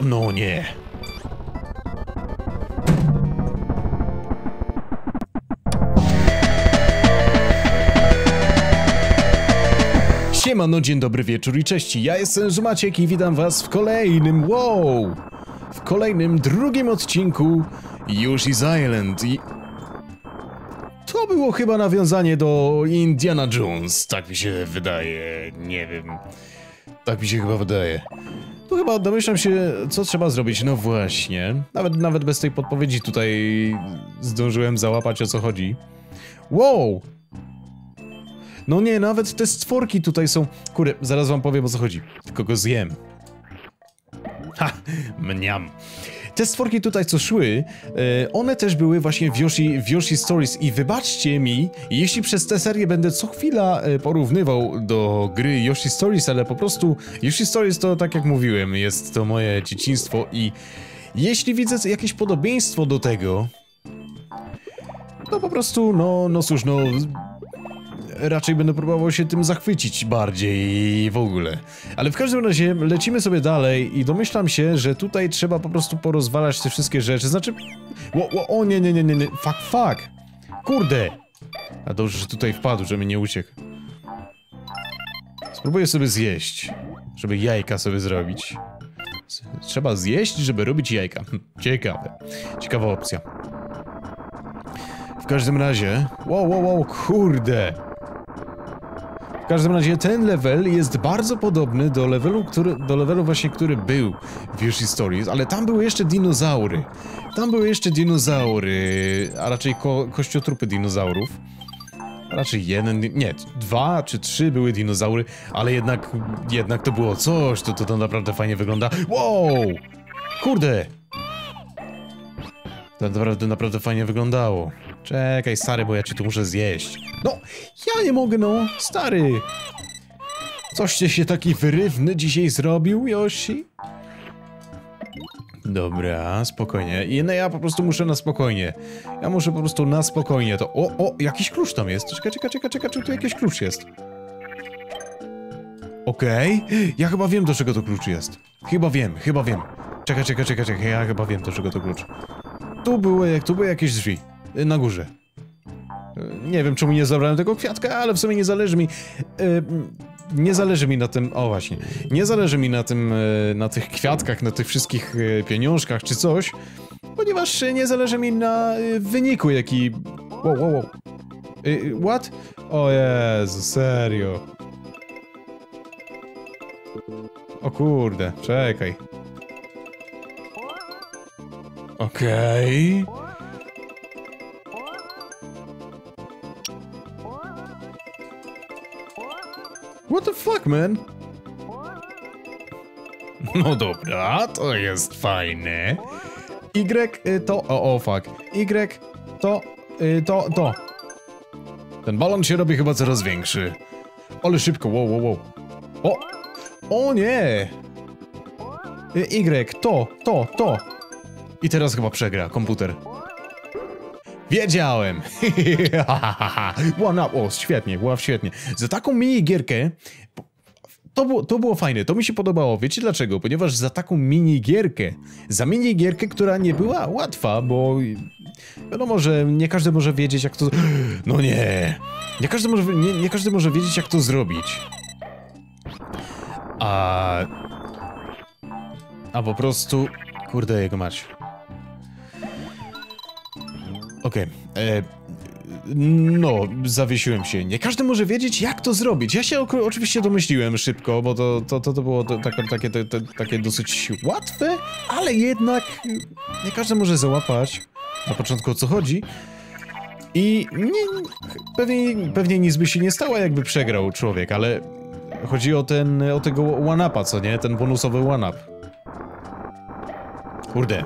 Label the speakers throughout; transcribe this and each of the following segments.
Speaker 1: No nie. Siemano, dzień dobry wieczór i cześć. Ja jestem Zumaciek i witam was w kolejnym, wow, w kolejnym drugim odcinku Yoshi's Island i... To było chyba nawiązanie do Indiana Jones, tak mi się wydaje, nie wiem. Tak mi się chyba wydaje. Chyba domyślam się, co trzeba zrobić. No właśnie. Nawet, nawet bez tej podpowiedzi tutaj zdążyłem załapać o co chodzi. Wow! No nie, nawet te stworki tutaj są... Kurde, zaraz wam powiem o co chodzi. Tylko go zjem. Ha! Mniam. Te stworki tutaj co szły, e, one też były właśnie w Yoshi, w Yoshi Stories. I wybaczcie mi, jeśli przez tę serię będę co chwila e, porównywał do gry Yoshi Stories, ale po prostu Yoshi Stories to tak jak mówiłem, jest to moje dzieciństwo. I jeśli widzę jakieś podobieństwo do tego, to po prostu, no, no cóż, no raczej będę próbował się tym zachwycić bardziej w ogóle. Ale w każdym razie lecimy sobie dalej i domyślam się, że tutaj trzeba po prostu porozwalać te wszystkie rzeczy. Znaczy... O, o, o nie, nie, nie, nie, nie, fuck, fuck! Kurde! A dobrze, że tutaj wpadł, żeby nie uciekł. Spróbuję sobie zjeść, żeby jajka sobie zrobić. Trzeba zjeść, żeby robić jajka. Hm, Ciekawe. Ciekawa opcja. W każdym razie... Wow, wow, wow, kurde! W każdym razie ten level jest bardzo podobny do levelu, który, do levelu właśnie, który był w Yoshi Stories, ale tam były jeszcze dinozaury. Tam były jeszcze dinozaury, a raczej ko kościotrupy dinozaurów. Raczej jeden, nie, dwa czy trzy były dinozaury, ale jednak, jednak to było coś, to, to, to naprawdę fajnie wygląda. Wow! Kurde! To naprawdę, naprawdę fajnie wyglądało. Czekaj, stary, bo ja ci tu muszę zjeść. No, ja nie mogę, no, stary. Coś ty się taki wyrywny dzisiaj zrobił, Yoshi? Dobra, spokojnie. I no ja po prostu muszę na spokojnie. Ja muszę po prostu na spokojnie to... O, o, jakiś klucz tam jest. Czekaj, czekaj, czekaj, czekaj, czy tu jakiś klucz jest? Okej, ja chyba wiem do czego to klucz jest. Chyba wiem, chyba wiem. Czekaj, czekaj, czekaj, czekaj, ja chyba wiem do czego to klucz. Tu były, tu były jakieś drzwi. Y, Na górze. Y, Nie wiem, czemu nie zabrałem tego kwiatka, ale w sumie nie zależy mi... y, Nie zależy mi na tym... O, właśnie. Nie zależy mi na tym... Na tych kwiatkach, na tych wszystkich pieniążkach czy coś, ponieważ nie zależy mi na wyniku, jaki... Wow, wow, wow. What? O Jezu, serio. O kurde, czekaj. Okej. What the fuck, man? No dobra, to jest fajne. Y to... O, o, fuck. Y to... Y, to, to. Ten balon się robi chyba coraz większy. Ale szybko, wow, wow, wow. O! O nie! Y, Y, to, to, to. I teraz chyba przegra komputer. Wiedziałem! One up, o, świetnie, była świetnie. Za taką mini gierkę to było, to było fajne, to mi się podobało. Wiecie dlaczego? Ponieważ za taką mini gierkę, za mini gierkę, która nie była łatwa, bo wiadomo, że nie każdy może wiedzieć jak to... No nie! Nie każdy może, nie, nie każdy może wiedzieć jak to zrobić. A... A po prostu... Kurde jego mać. Okej. e, No, zawiesiłem się. Nie każdy może wiedzieć, jak to zrobić. Ja się oczywiście domyśliłem szybko, bo to, to, to, to było to, takie, takie, to, to, takie dosyć łatwe, ale jednak nie każdy może załapać na początku o co chodzi. I nie, pewnie, pewnie nic by się nie stało, jakby przegrał człowiek, ale chodzi o ten, o tego one-upa, co nie? Ten bonusowy one-up. Kurde,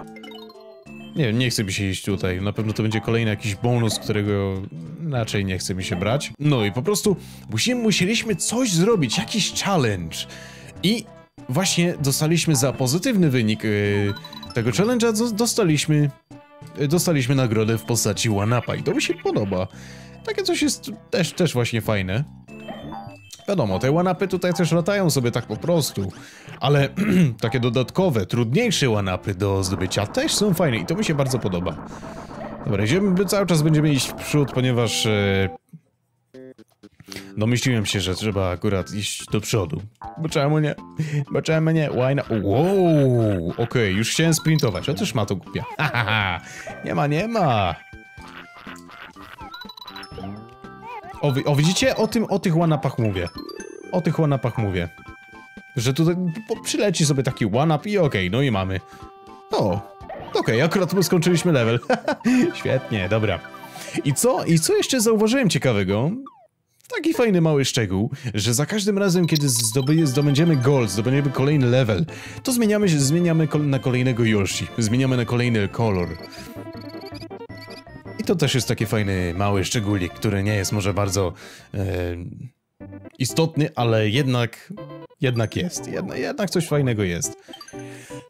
Speaker 1: nie wiem, nie chce mi się iść tutaj. Na pewno to będzie kolejny jakiś bonus, którego raczej nie chce mi się brać. No i po prostu musimy, musieliśmy coś zrobić, jakiś challenge. I właśnie dostaliśmy za pozytywny wynik yy, tego challenge'a, do- dostaliśmy, yy, dostaliśmy nagrodę w postaci one-upa i to mi się podoba. Takie coś jest też, też właśnie fajne. Wiadomo, te one-upy tutaj też latają sobie tak po prostu, ale takie dodatkowe, trudniejsze one-upy do zdobycia też są fajne i to mi się bardzo podoba. Dobra, idziemy, cały czas będziemy iść w przód, ponieważ e, domyśliłem się, że trzeba akurat iść do przodu. Bo czemu nie? Bo czemu nie? Why not? Wow, okej, już chciałem sprintować, o też ma to głupia. Hahaha, nie ma, nie ma. O, o widzicie? O tym, o tych one-upach mówię. O tych one-upach mówię. Że tutaj przyleci sobie taki one-up i okej, no i mamy. O, okej, akurat my skończyliśmy level. Świetnie, dobra. I co? I co jeszcze zauważyłem ciekawego? Taki fajny mały szczegół, że za każdym razem, kiedy zdobędziemy gold, zdobędziemy kolejny level, to zmieniamy się, zmieniamy na kolejnego Yoshi, zmieniamy na kolejny kolor. To też jest taki fajny mały szczególik, który nie jest może bardzo e, istotny, ale jednak, jednak jest, jednak, jednak coś fajnego jest.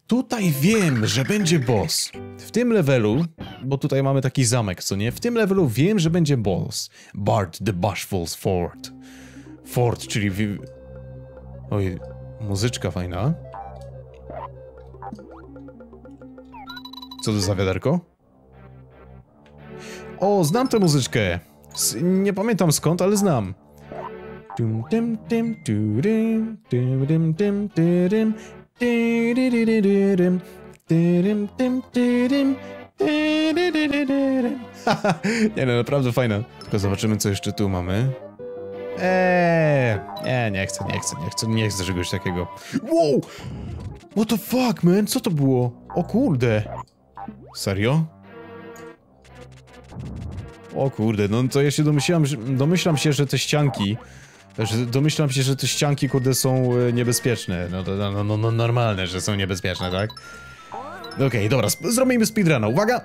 Speaker 1: Tutaj wiem, że będzie boss. W tym levelu, bo tutaj mamy taki zamek, co nie? W tym levelu wiem, że będzie boss. Bart the Bashful's Fort. Fort, czyli... Oj, muzyczka fajna. Co to za wiaderko? O, znam tę muzyczkę. Nie pamiętam skąd, ale znam. Nie no, naprawdę fajna. Tylko zobaczymy, co jeszcze tu mamy. Eee, nie, nie chcę, nie chcę, nie chcę, nie chcę czegoś takiego. Wow! What the fuck, man? Co to było? O kurde. Serio? O kurde, no to ja się domyślam, domyślam się, że te ścianki, domyślam się, że te ścianki, kurde, są e, niebezpieczne. No to no, no, no, normalne, że są niebezpieczne, tak? Okej, dobra, sp- zrobimy speedruna. Uwaga!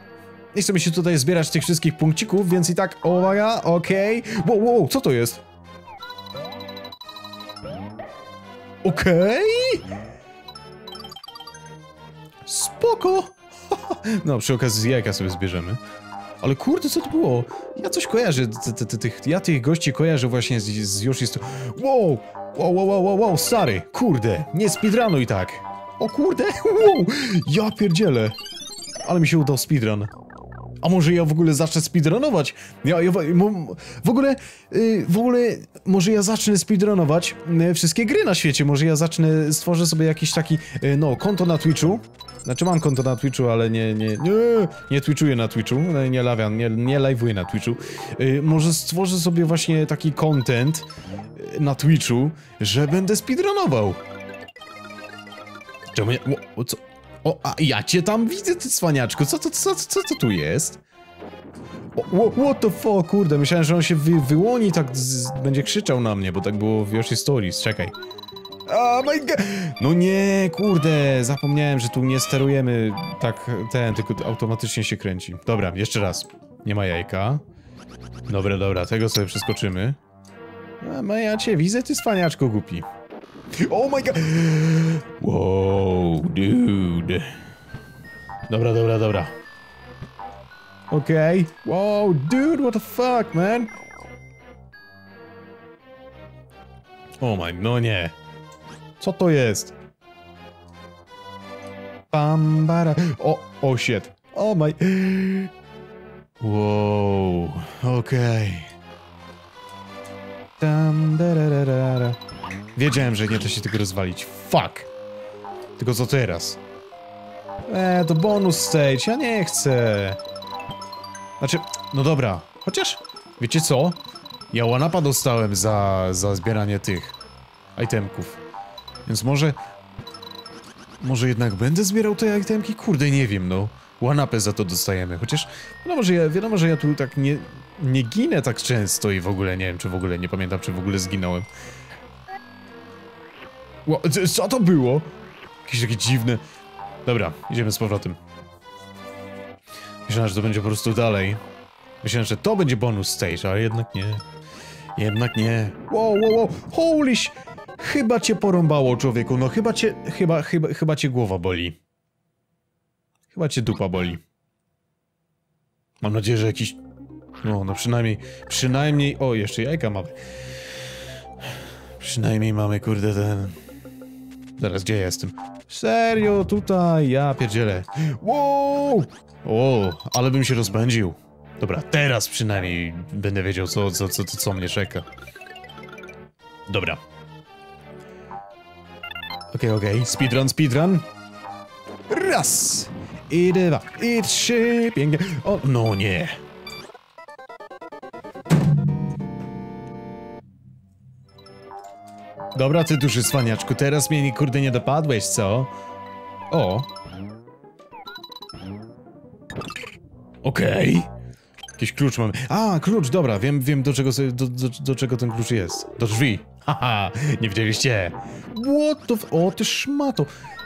Speaker 1: Nie chcemy się tutaj zbierać tych wszystkich punkcików, więc i tak, uwaga, okej. Wow, wow, co to jest? Okej! Spoko! No, przy okazji jajka sobie zbierzemy. Ale kurde, co to było? Ja coś kojarzę, ja tych gości kojarzę właśnie z, z Yoshi Sto... Wow! Wow, wow, wow, wow, wow, stary! Kurde, nie speedrunuj tak! O kurde, wow! Ja pierdzielę! Ale mi się udał speedrun. A może ja w ogóle zacznę speedrunować? Ja, ja w ogóle, y, w ogóle, może ja zacznę speedrunować y, wszystkie gry na świecie. Może ja zacznę, stworzę sobie jakiś taki, y, no, konto na Twitchu. Znaczy mam konto na Twitchu, ale nie, nie, nie, nie twitchuję na Twitchu, no nie lawiam, nie, nie live'uję na Twitchu. Może stworzę sobie właśnie taki content na Twitchu, że będę speedrunował. Czemu ja, o, o, co? O, a ja cię tam widzę, ty cwaniaczku, co to, co, co, co tu jest? O, what the fuck, kurde, myślałem, że on się wy, wyłoni, tak z, będzie krzyczał na mnie, bo tak było w Yoshi Stories, czekaj. Oh my god! No nie, kurde, zapomniałem, że tu nie sterujemy tak ten, tylko automatycznie się kręci. Dobra, jeszcze raz. Nie ma jajka. Dobra, dobra, tego sobie przeskoczymy. A ma ja cię widzę, ty cwaniaczku głupi. Oh my god! Wow, dude. Dobra, dobra, dobra. Okej. Wow, dude, what the fuck, man? Oh my, no nie. Co to jest? Bam, bara. O, o shit. Oh my. Wow, okej. Tam, dararara. Wiedziałem, że nie da się tego rozwalić. Fuck. Tylko co teraz? Eee, to bonus stage, ja nie chcę. Znaczy, no dobra, chociaż, wiecie co? Ja łanapa dostałem za, za zbieranie tych itemków. Więc może... Może jednak będę zbierał te itemki? Kurde, nie wiem, no. One-upy za to dostajemy, chociaż wiadomo, że ja, wiadomo, że ja tu tak nie, nie ginę tak często i w ogóle nie wiem, czy w ogóle, nie pamiętam, czy w ogóle zginąłem. Co to było? Jakieś takie dziwne... Dobra, idziemy z powrotem. Myślałem, że to będzie po prostu dalej. Myślałem, że to będzie bonus stage, ale jednak nie. Jednak nie. Wow, wow, wow, holy sh... Chyba cię porąbało, człowieku, no chyba cię, chyba, chyba, chyba cię głowa boli. Chyba cię dupa boli. Mam nadzieję, że jakiś... No, no przynajmniej, przynajmniej... O, jeszcze jajka mamy. Przynajmniej mamy, kurde, ten... Zaraz, gdzie jestem? Serio, tutaj, ja pierdzielę. Wow! O, ale bym się rozpędził. Dobra, teraz przynajmniej będę wiedział, co, co, co, co mnie czeka. Dobra. Okej, okej, speedrun, speedrun. Raz! I dwa, i trzy, pięknie. O, no nie. Dobra, ty duży cwaniaczku, teraz mnie kurde nie dopadłeś, co? O. Okej. Jakiś klucz mamy. A, klucz, dobra, wiem, wiem do czego sobie, do, do, do czego ten klucz jest. Do drzwi. Haha, nie widzieliście. What the f... O, ty szmato.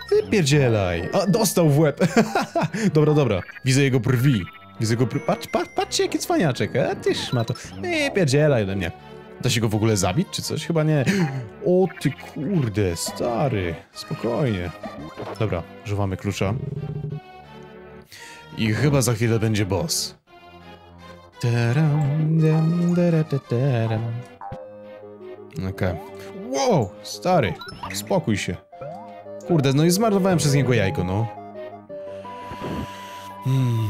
Speaker 1: Wypierdzielaj. A, dostał w łeb. dobra, dobra. Widzę jego brwi. Widzę jego brwi. Patrz, patrz, patrzcie jaki cwaniaczek. A, ty szmato. Wypierdzielaj ode mnie. Da się go w ogóle zabić, czy coś? Chyba nie. O ty kurde, stary. Spokojnie. Dobra, używamy klucza. I chyba za chwilę będzie boss. Okej. Wow, stary, spokój się. Kurde, no i zmarnowałem przez niego jajko, no. Hmm.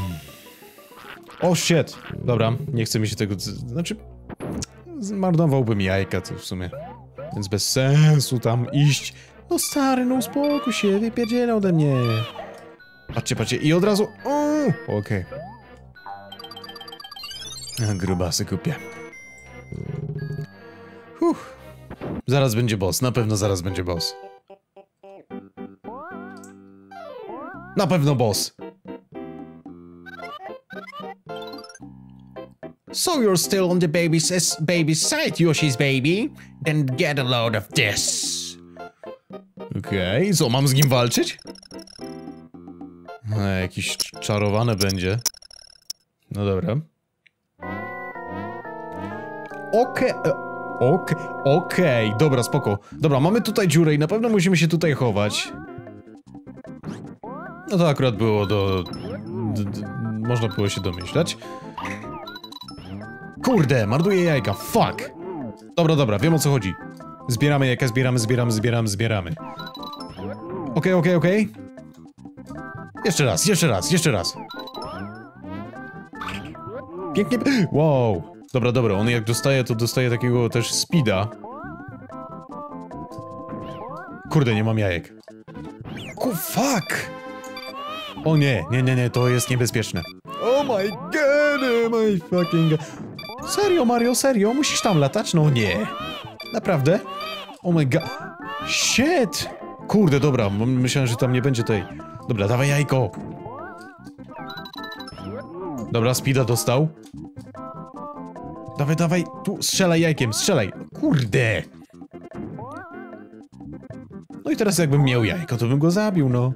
Speaker 1: O, shit. Dobra, nie chce mi się tego... Znaczy... Zmarnowałbym jajka, to w sumie. Więc bez sensu tam iść. No stary, no uspokój się, wypierdziela ode mnie. Patrzcie, patrzcie, i od razu... Okej. Okay. Grubasy kupię. Uff. Zaraz będzie boss, na pewno zaraz będzie boss. Na pewno boss.
Speaker 2: So you're still on the baby's baby's side, Yoshi's baby? Then get a load of this.
Speaker 1: Okej, okay. co, mam z nim walczyć? No, jakiś czarowane będzie. No dobra. Okej, okej, okay. okej, okay. dobra, spoko. Dobra, mamy tutaj dziurę i na pewno musimy się tutaj chować. No to akurat było do... D, d, można było się domyślać. Kurde, marnuję jajka, fuck! Dobra, dobra, wiem o co chodzi. Zbieramy jajka, zbieramy, zbieramy, zbieramy, zbieramy. Okej, okay, okej, okay, okej. Okay. Jeszcze raz, jeszcze raz, jeszcze raz. Pięknie. Wow. Dobra, dobra, on jak dostaje, to dostaje takiego też speeda. Kurde, nie mam jajek. Ku fuck! O nie, nie, nie, nie, to jest niebezpieczne. Oh my god, my fucking god. Serio, Mario, serio? Musisz tam latać? No nie. Naprawdę? Oh my god. Shit! Kurde, dobra, myślałem, że tam nie będzie tej... Dobra, dawaj jajko. Dobra, speeda dostał. Dawaj, dawaj, tu strzelaj jajkiem, strzelaj. Kurde. No i teraz jakbym miał jajko, to bym go zabił, no.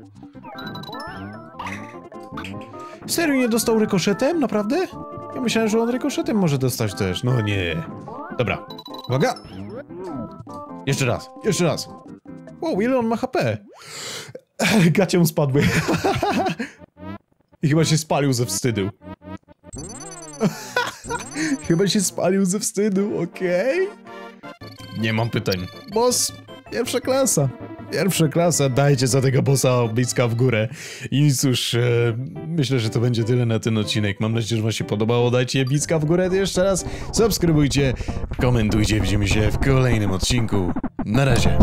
Speaker 1: Serio nie dostał rykoszetem? Naprawdę? Ja myślałem, że on rykoszetem może dostać też. No nie. Dobra. Uwaga! Jeszcze raz, jeszcze raz. Wow, ile on ma HP? Gacie mu spadły. I chyba się spalił ze wstydu. chyba się spalił ze wstydu, okej? Okay? Nie mam pytań. Boss, pierwsza klasa. Pierwsza klasa, dajcie za tego bossa bliska w górę. I cóż, e, myślę, że to będzie tyle na ten odcinek. Mam nadzieję, że wam się podobało. Dajcie bliska w górę jeszcze raz. Subskrybujcie, komentujcie. Widzimy się w kolejnym odcinku. Na razie.